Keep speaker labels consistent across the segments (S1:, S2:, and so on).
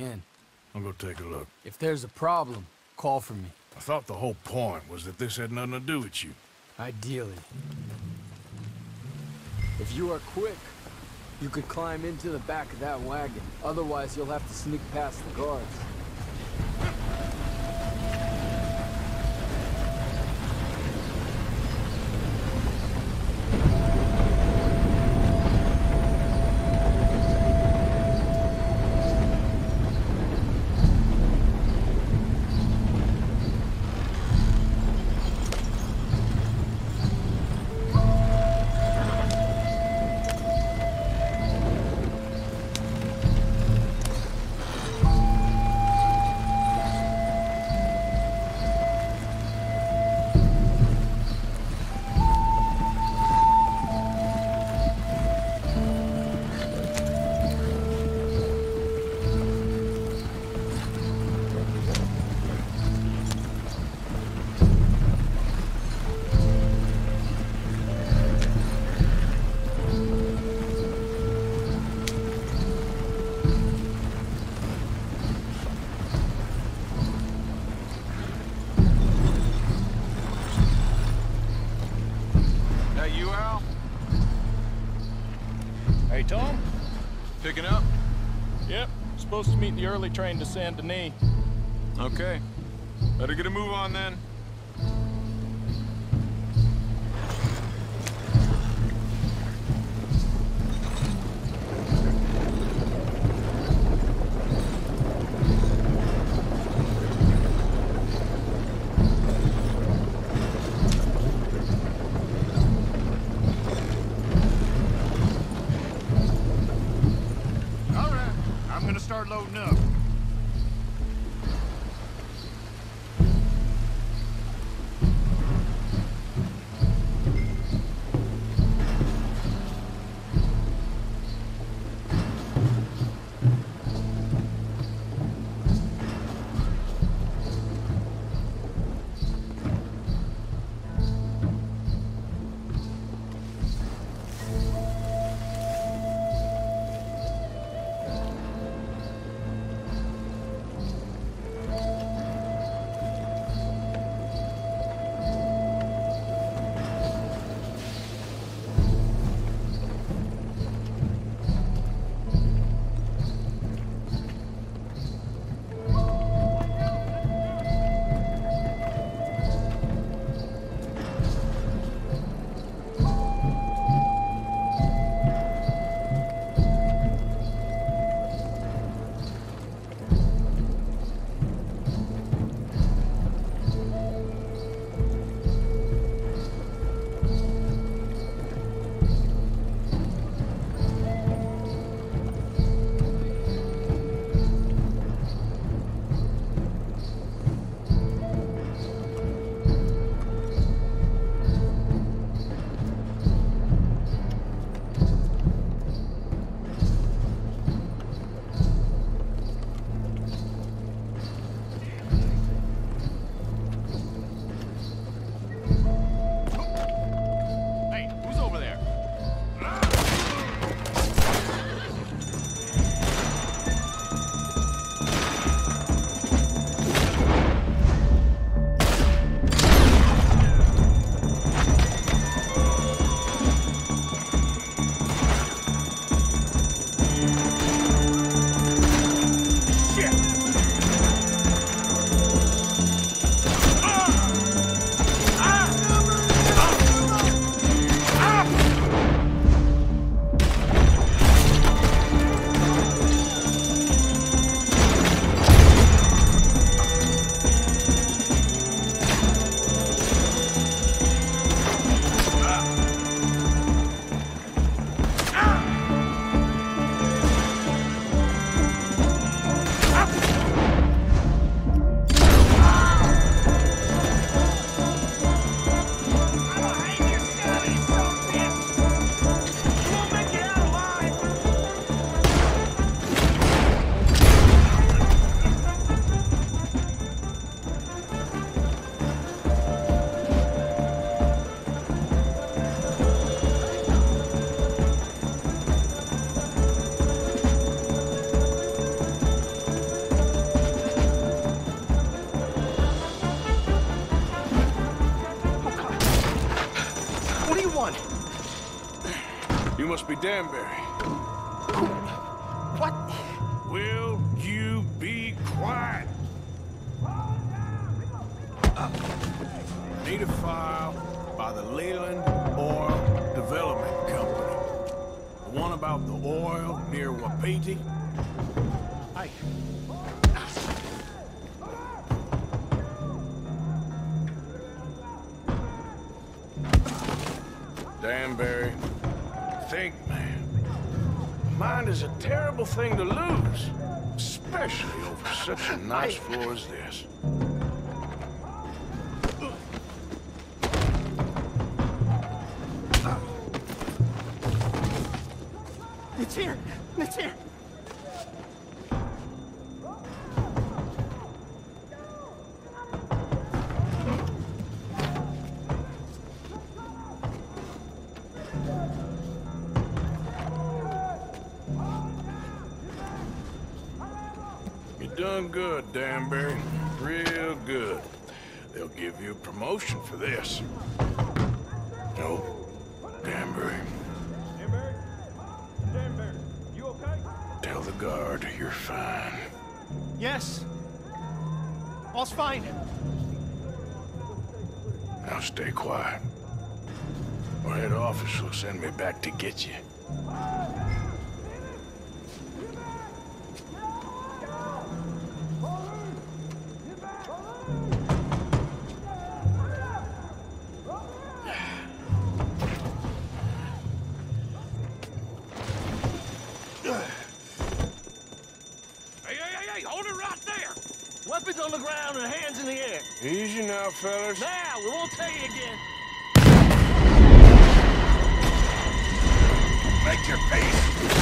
S1: in.
S2: I'll go take a look.
S1: If there's a problem, call for me.
S2: I thought the whole point was that this had nothing to do with you.
S1: Ideally. If you are quick, you could climb into the back of that wagon. Otherwise, you'll have to sneak past the guards.
S3: That you, Al?
S4: Hey, Tom?
S3: Picking up?
S4: Yep. Supposed to meet the early train to Saint Denis.
S3: Okay. Better get a move on then.
S2: one. You must be Danbury.
S5: What?
S2: Will you be quiet? Uh, need a file by the Leland Oil Development Company. The one about the oil near Wapiti?
S5: Hey, I...
S2: Barry. think, man. Mind is a terrible thing to lose, especially over such a nice floor as this. Done good, Danbury. Real good. They'll give you a promotion for this. No, Danbury.
S6: Danbury? Danbury, you okay?
S2: Tell the guard you're fine.
S5: Yes. All's fine.
S2: Now stay quiet. Or head office will send me back to get you.
S6: Weapons on the ground and hands in the air.
S2: Easy now, fellas.
S6: Now, we won't tell you again.
S2: Make your peace.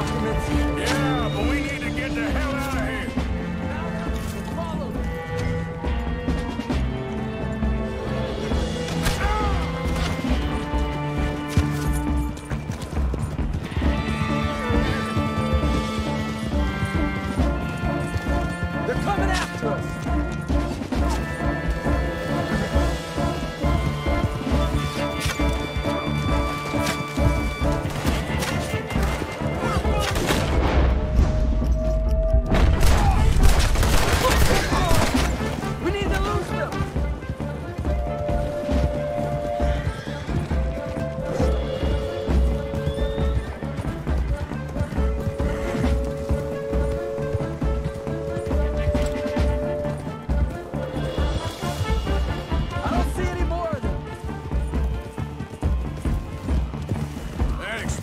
S1: Documents?
S2: Yeah, but we need to get the hell out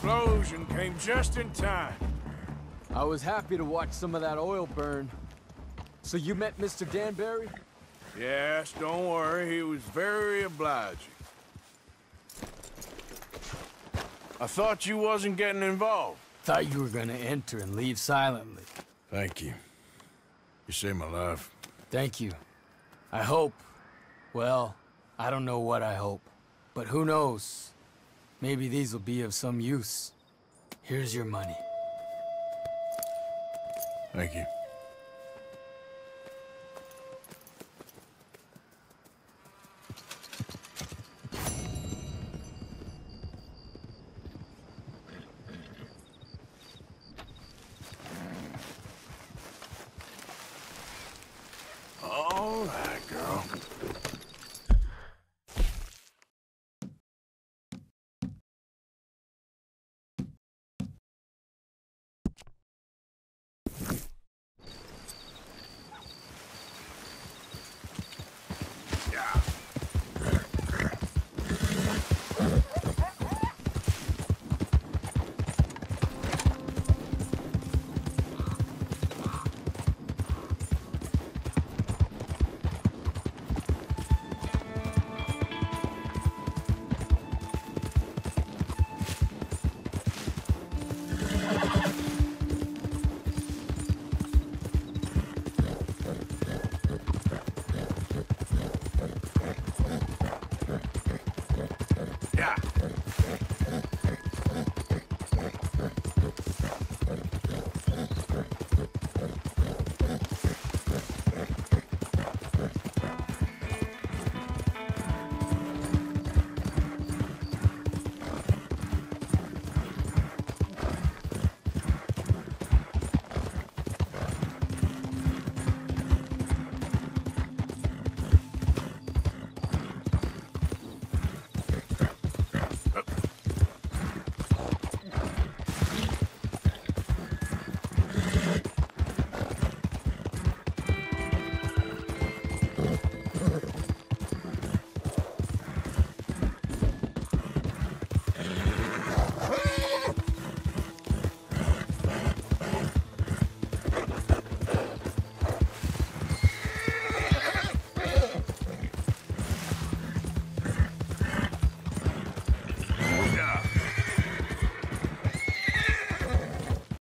S2: explosion came just in time.
S1: I was happy to watch some of that oil burn. So you met Mr. Danbury?
S2: Yes, don't worry, he was very obliging. I thought you wasn't getting involved.
S1: Thought you were gonna enter and leave silently.
S2: Thank you. You saved my life.
S1: Thank you. I hope. Well, I don't know what I hope. But who knows? Maybe these will be of some use. Here's your money.
S2: Thank you.